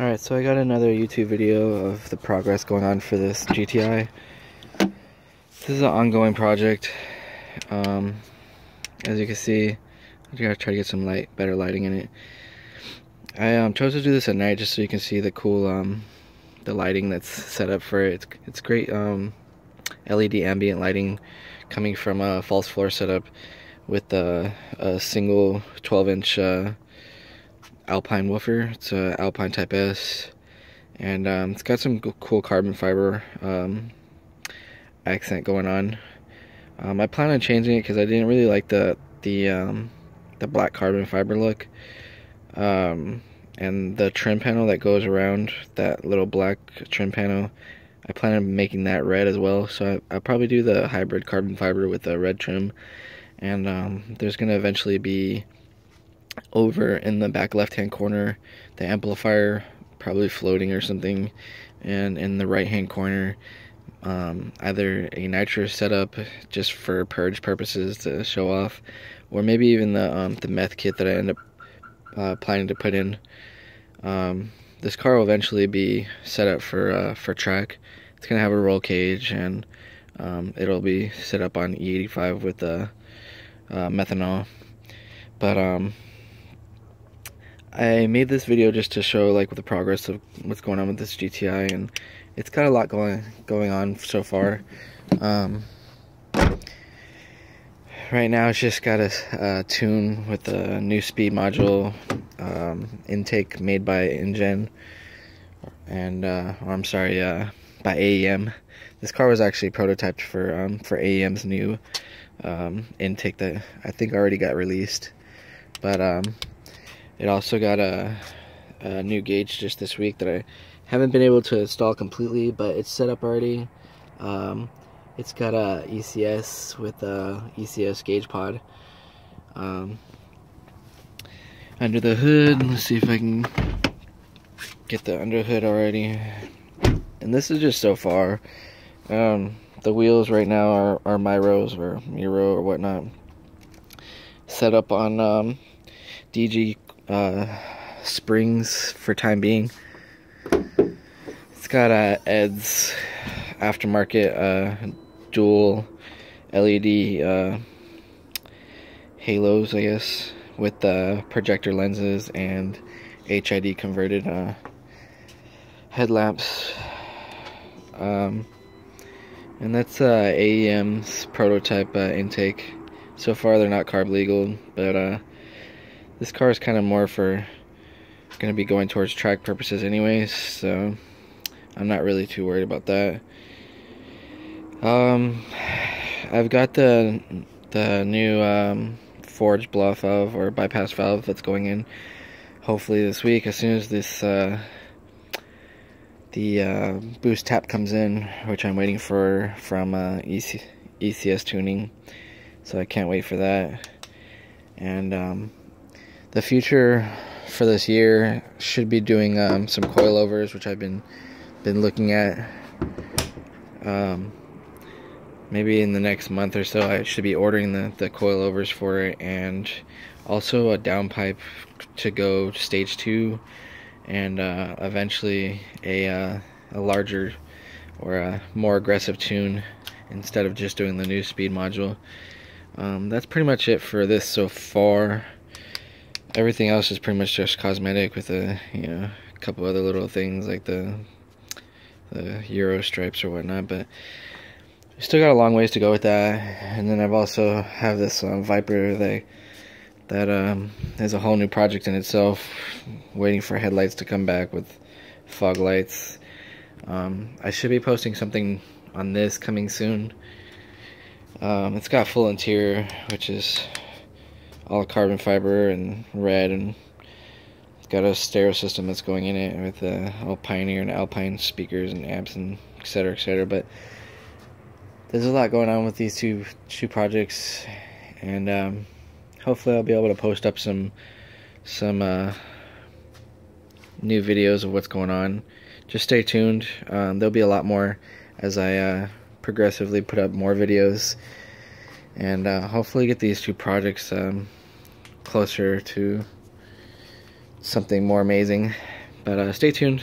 Alright, so I got another YouTube video of the progress going on for this GTI. This is an ongoing project. Um, as you can see, I gotta try to get some light, better lighting in it. I um, chose to do this at night just so you can see the cool, um, the lighting that's set up for it. It's, it's great um, LED ambient lighting coming from a false floor setup with a, a single 12 inch uh, Alpine woofer. It's a Alpine Type S, and um, it's got some cool carbon fiber um, accent going on. Um, I plan on changing it because I didn't really like the the um, the black carbon fiber look, um, and the trim panel that goes around that little black trim panel. I plan on making that red as well, so I, will probably do the hybrid carbon fiber with the red trim, and um, there's gonna eventually be over in the back left hand corner the amplifier probably floating or something and in the right hand corner um, either a nitro setup just for purge purposes to show off or maybe even the um, the meth kit that I end up uh, planning to put in. Um, this car will eventually be set up for uh, for track. It's gonna have a roll cage and um, it'll be set up on E85 with the uh, methanol. But um I made this video just to show like the progress of what's going on with this GTI and it's got a lot going going on so far. Um, right now it's just got a, tune with a NeuSpeed module um, intake made by Injen and uh, I'm sorry uh, by AEM. This car was actually prototyped for um, for AEM's new um, intake that I think already got released but um, it also got a, a new gauge just this week that I haven't been able to install completely, but it's set up already. Um, it's got a ECS with a ECS gauge pod. Um, under the hood, let's see if I can get the under hood already. And this is just so far. Um, the wheels right now are, are Myros or Miro or whatnot. Set up on um, DG uh, springs for time being. It's got uh, Ed's aftermarket uh, dual LED uh, halos, I guess, with the projector lenses and HID converted uh, headlamps. Um, and that's uh, AEM's prototype uh, intake. So far, they're not carb legal, but uh, this car is kind of more for going to be going towards track purposes anyways, so I'm not really too worried about that. Um, I've got the the new um, forged bluff valve or bypass valve that's going in hopefully this week. As soon as this uh, the uh, boost tap comes in which I'm waiting for from uh, EC ECS tuning. So I can't wait for that. And um, the future for this year should be doing um, some coilovers, which I've been been looking at. Um, maybe in the next month or so, I should be ordering the the coilovers for it, and also a downpipe to go stage two, and uh, eventually a uh, a larger or a more aggressive tune instead of just doing the NeuSpeed module. Um, that's pretty much it for this so far everything else is pretty much just cosmetic with a you know a couple other little things like the the euro stripes or whatnot but still got a long ways to go with that. And then I've also have this um, Viper that that um, is a whole new project in itself waiting for headlights to come back with fog lights. Um, I should be posting something on this coming soon. Um, it's got full interior which is all carbon fiber and red and it's got a stereo system that's going in it with uh, all Pioneer and Alpine speakers and amps and etc etc but there's a lot going on with these two two projects. And um, hopefully I'll be able to post up some some uh, new videos of what's going on. Just stay tuned. Um, there'll be a lot more as I uh, progressively put up more videos. And uh, hopefully get these two projects um, closer to something more amazing. But uh, stay tuned.